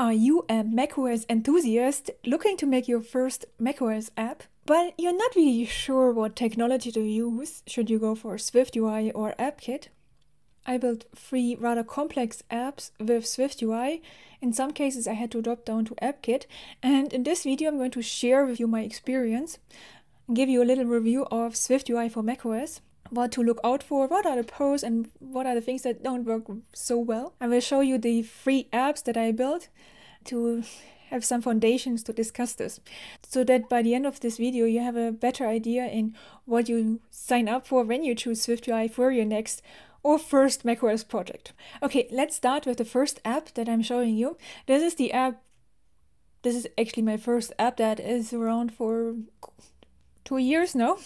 Are you a macOS enthusiast looking to make your first macOS app? But you're not really sure what technology to use. Should you go for SwiftUI or AppKit? I built three rather complex apps with SwiftUI. In some cases, I had to drop down to AppKit. And in this video, I'm going to share with you my experience and give you a little review of SwiftUI for macOS what to look out for, what are the pros and what are the things that don't work so well. I will show you the free apps that I built to have some foundations to discuss this so that by the end of this video you have a better idea in what you sign up for when you choose SwiftUI for your next or first macOS project. Okay, let's start with the first app that I'm showing you. This is the app, this is actually my first app that is around for two years now.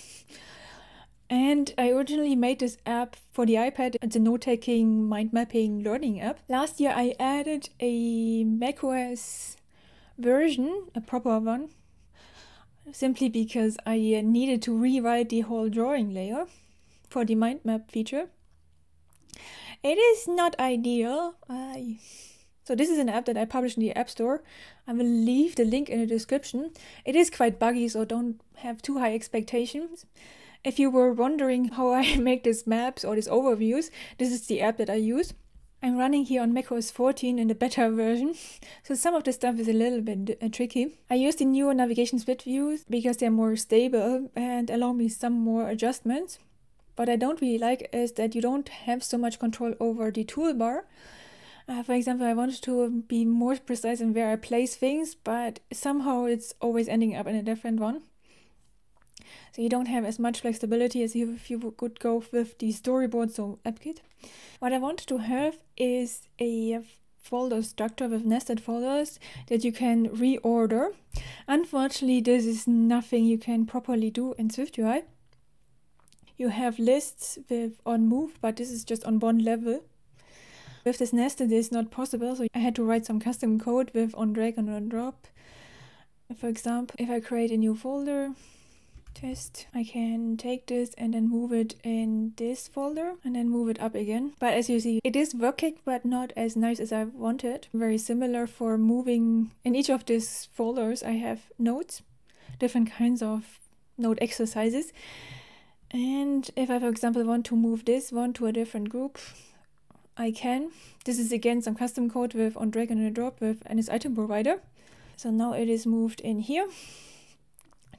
And I originally made this app for the iPad. It's a note-taking, mind mapping learning app. Last year I added a macOS version, a proper one, simply because I needed to rewrite the whole drawing layer for the mind map feature. It is not ideal. I... So this is an app that I published in the App Store. I will leave the link in the description. It is quite buggy, so don't have too high expectations. If you were wondering how I make these maps or these overviews, this is the app that I use. I'm running here on macOS 14 in the beta version, so some of the stuff is a little bit uh, tricky. I use the newer navigation split views because they're more stable and allow me some more adjustments. What I don't really like is that you don't have so much control over the toolbar. Uh, for example, I wanted to be more precise in where I place things, but somehow it's always ending up in a different one. So you don't have as much flexibility as if you could go with the storyboard, so AppKit. What I want to have is a folder structure with nested folders that you can reorder. Unfortunately, this is nothing you can properly do in SwiftUI. You have lists with on move, but this is just on one level. With this nested, it's not possible, so I had to write some custom code with on drag and on drop. For example, if I create a new folder, test. I can take this and then move it in this folder and then move it up again. But as you see, it is working, but not as nice as I wanted. Very similar for moving. In each of these folders, I have notes, different kinds of note exercises. And if I, for example, want to move this one to a different group, I can. This is again some custom code with on drag and drop with NS item provider. So now it is moved in here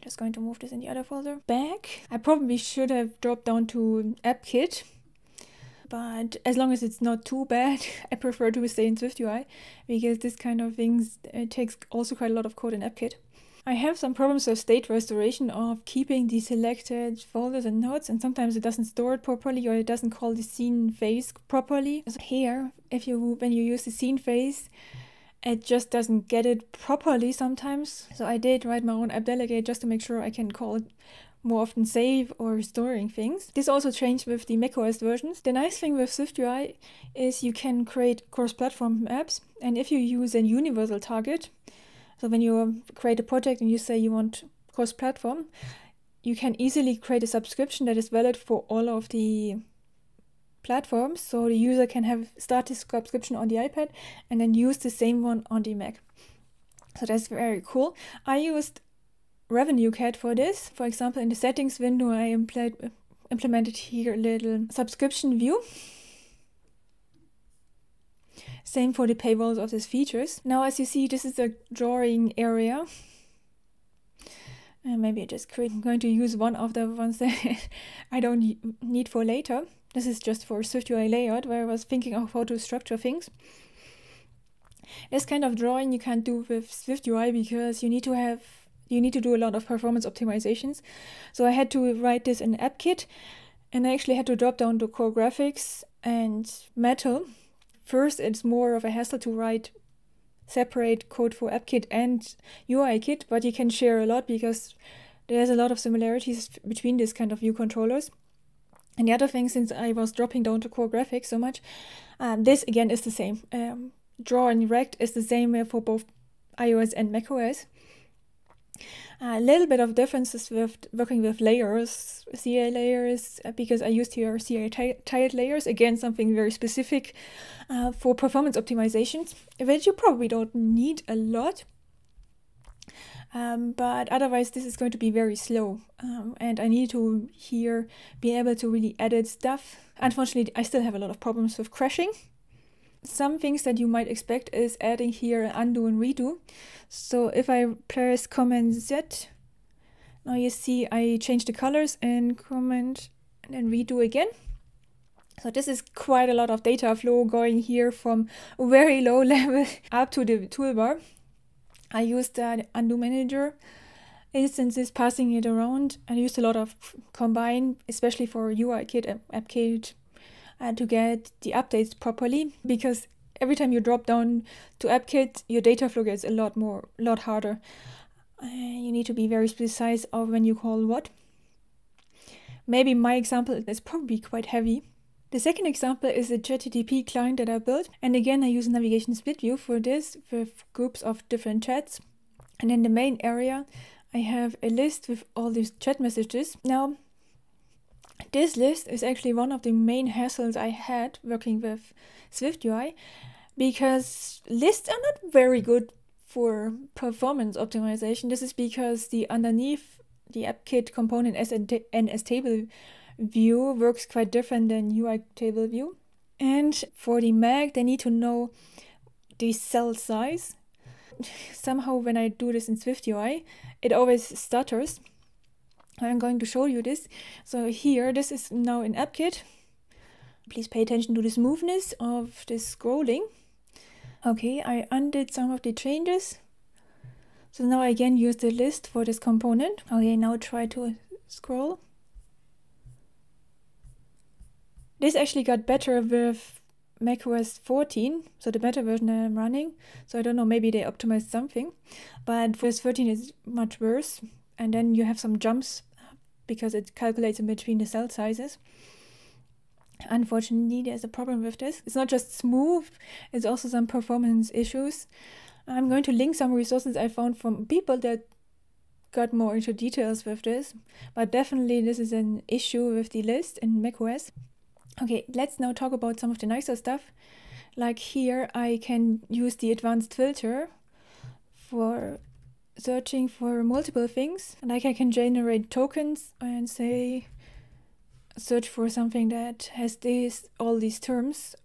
just going to move this in the other folder. Back. I probably should have dropped down to AppKit. But as long as it's not too bad, I prefer to stay in SwiftUI because this kind of things it takes also quite a lot of code in AppKit. I have some problems with state restoration of keeping the selected folders and notes and sometimes it doesn't store it properly or it doesn't call the scene phase properly. So here, if you when you use the scene phase, it just doesn't get it properly sometimes. So I did write my own app delegate just to make sure I can call it more often save or restoring things. This also changed with the macOS versions. The nice thing with SwiftUI is you can create cross-platform apps and if you use a universal target, so when you create a project and you say you want cross-platform, you can easily create a subscription that is valid for all of the platforms so the user can have start his subscription on the iPad and then use the same one on the Mac. So that's very cool. I used RevenueCat for this. For example, in the settings window, I impl implemented here a little subscription view. Same for the paywalls of these features. Now, as you see, this is a drawing area. And maybe I just create, I'm going to use one of the ones that I don't need for later. This is just for SwiftUI layout where I was thinking of how to structure things. This kind of drawing you can't do with SwiftUI because you need to have you need to do a lot of performance optimizations. So I had to write this in AppKit and I actually had to drop down to core graphics and metal. First, it's more of a hassle to write separate code for AppKit and UIKit, but you can share a lot because there's a lot of similarities between these kind of view controllers. And the other thing, since I was dropping down to core graphics so much, um, this again is the same. Um, draw and rect is the same for both iOS and macOS. A little bit of differences with working with layers, CA layers, uh, because I used here CA tiled layers, again something very specific uh, for performance optimizations, which you probably don't need a lot. Um, but otherwise this is going to be very slow um, and I need to here be able to really edit stuff. Unfortunately I still have a lot of problems with crashing. Some things that you might expect is adding here undo and redo. So if I press Command Z, now you see I change the colors and Command and then redo again. So this is quite a lot of data flow going here from very low level up to the toolbar. I used the undo manager instances passing it around. I used a lot of combine, especially for UIKit AppKit, uh, to get the updates properly because every time you drop down to AppKit, your data flow gets a lot more, a lot harder. Uh, you need to be very precise of when you call what. Maybe my example is probably quite heavy. The second example is a ChatGTP client that I built. And again, I use a navigation split view for this with groups of different chats. And in the main area, I have a list with all these chat messages. Now, this list is actually one of the main hassles I had working with SwiftUI because lists are not very good for performance optimization. This is because the underneath the AppKit component as NS table view works quite different than UI table view. And for the Mac, they need to know the cell size. Somehow when I do this in SwiftUI, it always stutters. I'm going to show you this. So here, this is now in AppKit. Please pay attention to the smoothness of this scrolling. Okay, I undid some of the changes. So now I again use the list for this component. Okay, now try to scroll. This actually got better with macOS 14, so the better version I'm running. So I don't know, maybe they optimized something. But OS 13 is much worse. And then you have some jumps because it calculates in between the cell sizes. Unfortunately, there's a problem with this. It's not just smooth, it's also some performance issues. I'm going to link some resources I found from people that got more into details with this, but definitely this is an issue with the list in macOS. Okay, let's now talk about some of the nicer stuff. Like here, I can use the advanced filter for searching for multiple things. Like I can generate tokens and say, search for something that has these all these terms,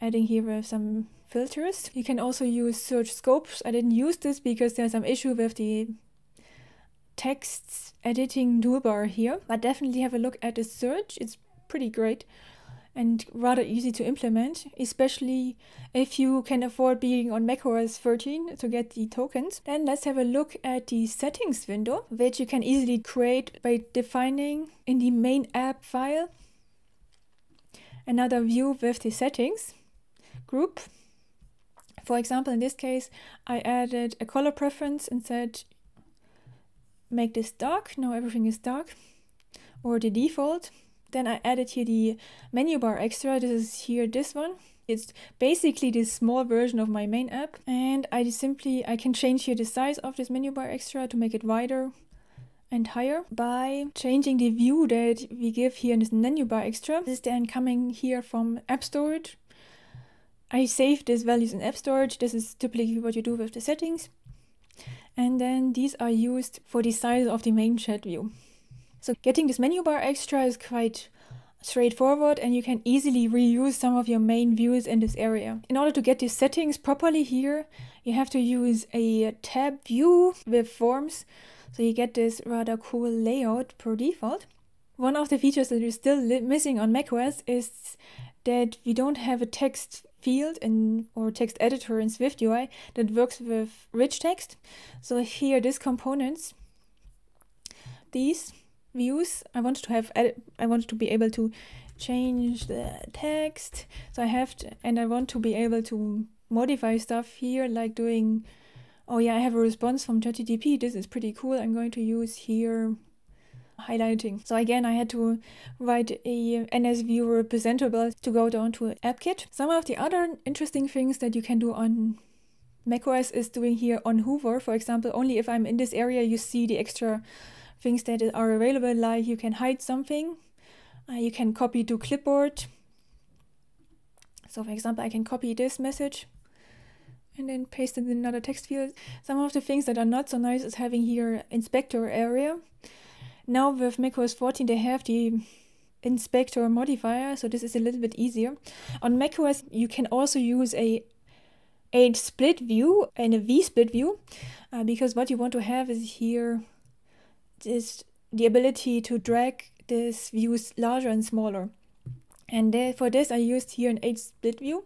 adding here some filters. You can also use search scopes. I didn't use this because there's some issue with the text editing toolbar here, but definitely have a look at the search. It's pretty great and rather easy to implement, especially if you can afford being on macOS 13 to get the tokens. Then let's have a look at the settings window, which you can easily create by defining in the main app file another view with the settings group. For example, in this case, I added a color preference and said make this dark. Now everything is dark or the default then I added here the menu bar extra. This is here this one. It's basically this small version of my main app. And I simply, I can change here the size of this menu bar extra to make it wider and higher by changing the view that we give here in this menu bar extra. This is then coming here from app storage. I save these values in app storage. This is typically what you do with the settings. And then these are used for the size of the main chat view. So getting this menu bar extra is quite straightforward and you can easily reuse some of your main views in this area. In order to get these settings properly here, you have to use a tab view with forms. So you get this rather cool layout per default. One of the features that is still missing on macOS is that we don't have a text field in or text editor in SwiftUI that works with rich text. So here, these components, these views. I want to have I want to be able to change the text. So I have to, and I want to be able to modify stuff here, like doing. Oh yeah, I have a response from ChatGTP. This is pretty cool. I'm going to use here highlighting. So again, I had to write a NSView representable to go down to AppKit. Some of the other interesting things that you can do on macOS is doing here on hover, for example, only if I'm in this area, you see the extra things that are available, like you can hide something, uh, you can copy to clipboard. So for example, I can copy this message and then paste it in another text field. Some of the things that are not so nice is having here inspector area. Now with macOS 14 they have the inspector modifier, so this is a little bit easier. On macOS you can also use a a split view and a V split view uh, because what you want to have is here is the ability to drag this views larger and smaller. And for this I used here an H split view.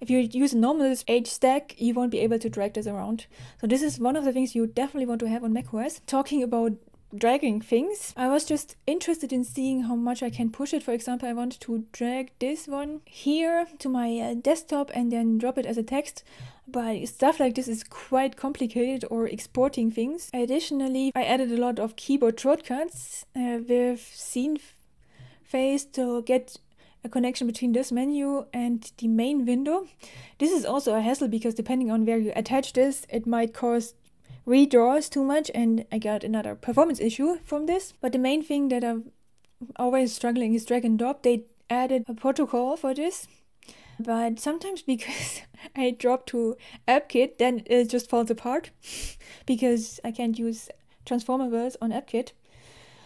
If you use a normal H stack, you won't be able to drag this around. So this is one of the things you definitely want to have on macOS. Talking about dragging things. I was just interested in seeing how much I can push it. For example, I want to drag this one here to my uh, desktop and then drop it as a text. But stuff like this is quite complicated or exporting things. Additionally, I added a lot of keyboard shortcuts uh, with scene phase to get a connection between this menu and the main window. This is also a hassle because depending on where you attach this, it might cause redraws too much and I got another performance issue from this. But the main thing that I'm always struggling is drag and drop. They added a protocol for this. But sometimes because I drop to AppKit, then it just falls apart because I can't use transformables on AppKit.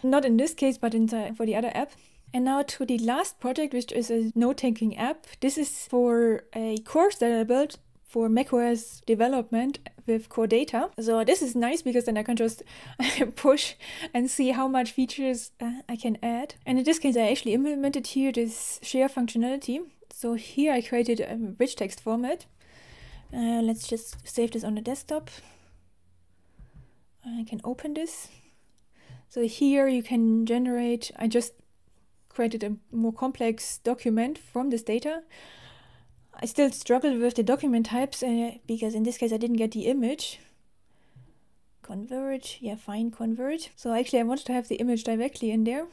Not in this case, but in the, for the other app. And now to the last project, which is a note-taking app. This is for a course that I built for macOS development with core data. So this is nice because then I can just push and see how much features uh, I can add. And in this case, I actually implemented here this share functionality. So here I created a rich text format. Uh, let's just save this on the desktop. I can open this. So here you can generate, I just created a more complex document from this data. I still struggle with the document types uh, because in this case I didn't get the image. Convert, yeah, fine, convert. So actually I wanted to have the image directly in there.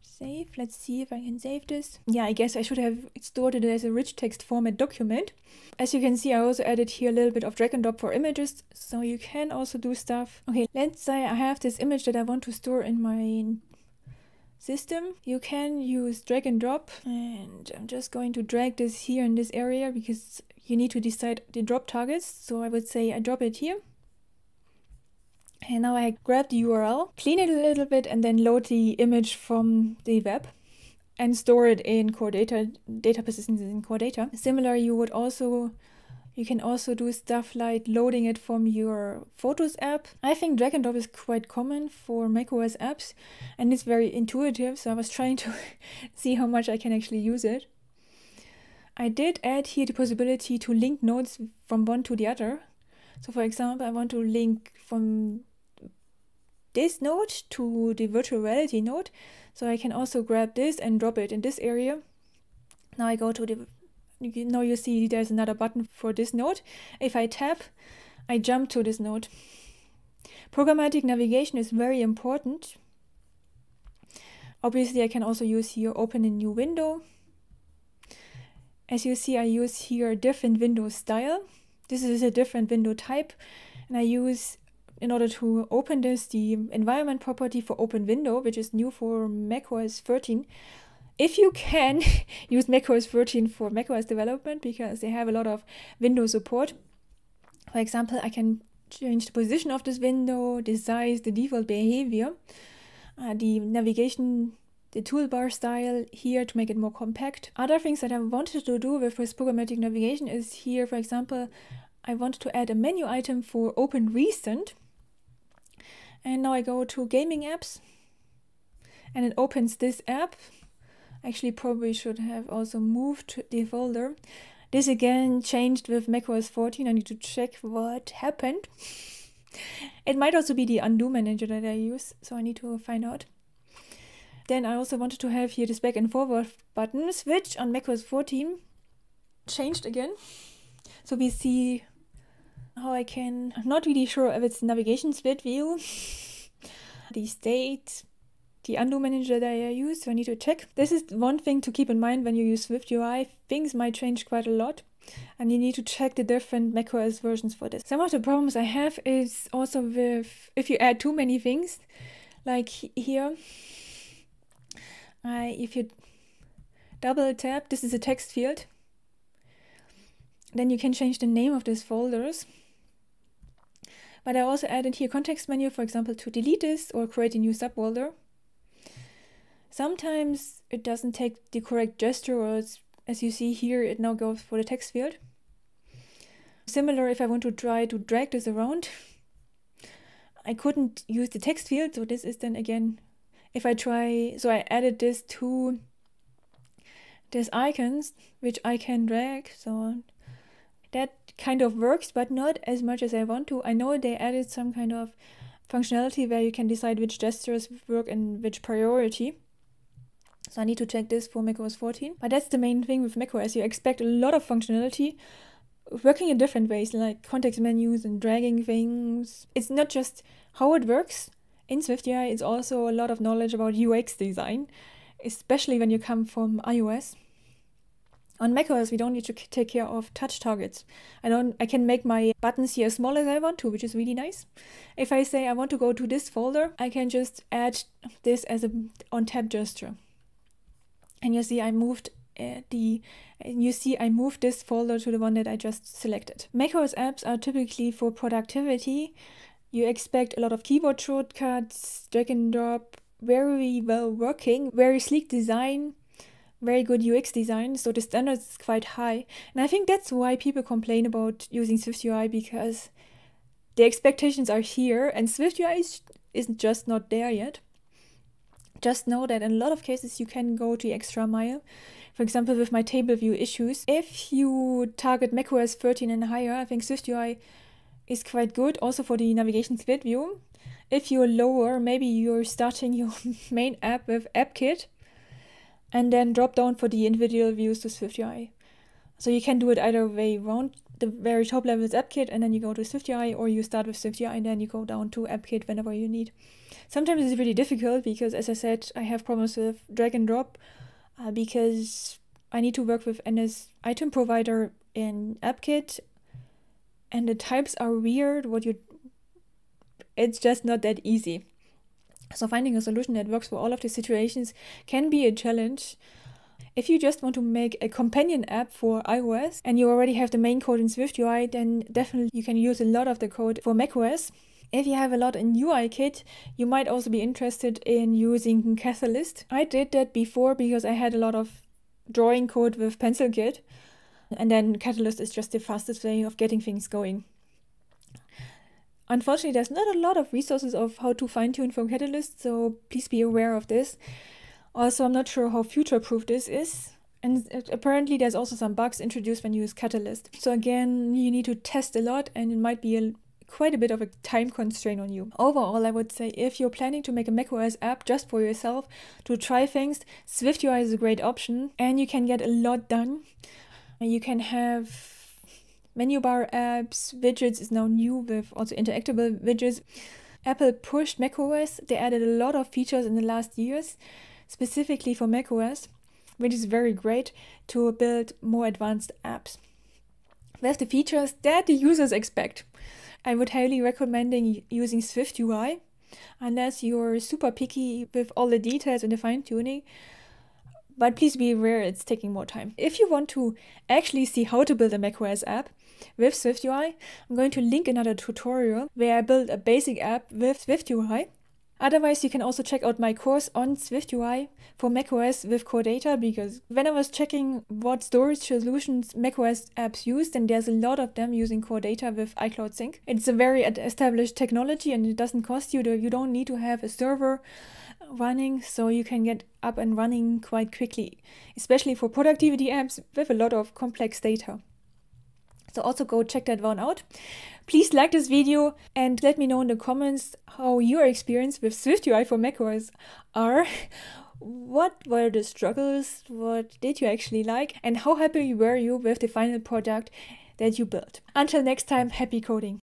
Save, let's see if I can save this. Yeah, I guess I should have stored it as a rich text format document. As you can see, I also added here a little bit of drag and drop for images, so you can also do stuff. Okay, let's say I have this image that I want to store in my system. You can use drag and drop and I'm just going to drag this here in this area because you need to decide the drop targets. So I would say I drop it here. And now I grab the URL, clean it a little bit and then load the image from the web and store it in core data, data persistence in core data. Similar, you would also you can also do stuff like loading it from your Photos app. I think drag and drop is quite common for macOS apps and it's very intuitive, so I was trying to see how much I can actually use it. I did add here the possibility to link nodes from one to the other. So for example, I want to link from this node to the virtual reality node. So I can also grab this and drop it in this area. Now I go to the you now you see there's another button for this node. If I tap, I jump to this node. Programmatic navigation is very important. Obviously, I can also use here open a new window. As you see, I use here different window style. This is a different window type. And I use, in order to open this, the environment property for open window, which is new for macOS 13 if you can use macOS 13 for macOS development because they have a lot of window support. For example, I can change the position of this window, the size, the default behavior, uh, the navigation, the toolbar style here to make it more compact. Other things that I wanted to do with this programmatic navigation is here, for example, I wanted to add a menu item for open recent. And now I go to gaming apps and it opens this app Actually, probably should have also moved the folder. This again changed with macOS 14. I need to check what happened. it might also be the undo manager that I use, so I need to find out. Then I also wanted to have here this back and forward button, which on macOS 14 changed again. So we see how I can, I'm not really sure if it's navigation split view, the state, the undo manager that I use, so I need to check. This is one thing to keep in mind when you use Swift UI. Things might change quite a lot. and you need to check the different macOS versions for this. Some of the problems I have is also with if you add too many things, like here. I if you double tap, this is a text field. Then you can change the name of these folders. But I also added here context menu, for example, to delete this or create a new subfolder. Sometimes it doesn't take the correct gesture or as you see here, it now goes for the text field. Similar if I want to try to drag this around, I couldn't use the text field, so this is then again, if I try, so I added this to these icons, which I can drag, so that kind of works, but not as much as I want to. I know they added some kind of functionality where you can decide which gestures work and which priority. So I need to check this for macOS 14. But that's the main thing with macOS. You expect a lot of functionality working in different ways, like context menus and dragging things. It's not just how it works in SwiftUI, it's also a lot of knowledge about UX design, especially when you come from iOS. On macOS, we don't need to take care of touch targets. I don't. I can make my buttons here as small as I want to, which is really nice. If I say I want to go to this folder, I can just add this as a on tap gesture and you see I moved uh, the you see I moved this folder to the one that I just selected. macOS apps are typically for productivity. You expect a lot of keyboard shortcuts, drag and drop, very well working, very sleek design, very good UX design. So the standard is quite high. And I think that's why people complain about using SwiftUI because the expectations are here and SwiftUI is, is just not there yet just know that in a lot of cases you can go the extra mile. For example, with my table view issues, if you target macOS 13 and higher, I think SwiftUI is quite good also for the navigation split view. If you're lower, maybe you're starting your main app with AppKit and then drop down for the individual views to SwiftUI. So you can do it either way around. The very top level is AppKit, and then you go to SwiftUI, or you start with SwiftUI and then you go down to AppKit whenever you need. Sometimes it's really difficult because, as I said, I have problems with drag and drop uh, because I need to work with NS item provider in AppKit, and the types are weird. What you, it's just not that easy. So finding a solution that works for all of the situations can be a challenge. If you just want to make a companion app for iOS and you already have the main code in SwiftUI, then definitely you can use a lot of the code for macOS. If you have a lot in UIKit, you might also be interested in using Catalyst. I did that before because I had a lot of drawing code with PencilKit, and then Catalyst is just the fastest way of getting things going. Unfortunately, there's not a lot of resources of how to fine tune for Catalyst, so please be aware of this. Also, I'm not sure how future proof this is. And apparently, there's also some bugs introduced when you use Catalyst. So, again, you need to test a lot, and it might be a, quite a bit of a time constraint on you. Overall, I would say if you're planning to make a macOS app just for yourself to try things, SwiftUI is a great option, and you can get a lot done. You can have menu bar apps, widgets is now new with also interactable widgets. Apple pushed macOS, they added a lot of features in the last years specifically for macOS, which is very great to build more advanced apps. There's the features that the users expect. I would highly recommend using SwiftUI unless you're super picky with all the details and the fine tuning. But please be aware it's taking more time. If you want to actually see how to build a macOS app with SwiftUI, I'm going to link another tutorial where I built a basic app with SwiftUI Otherwise, you can also check out my course on SwiftUI for macOS with Core Data because when I was checking what storage solutions macOS apps use, then there's a lot of them using Core Data with iCloud Sync. It's a very established technology and it doesn't cost you, you don't need to have a server running, so you can get up and running quite quickly, especially for productivity apps with a lot of complex data. So also go check that one out. Please like this video and let me know in the comments how your experience with SwiftUI for macOS are. What were the struggles? What did you actually like? And how happy were you with the final product that you built? Until next time, happy coding!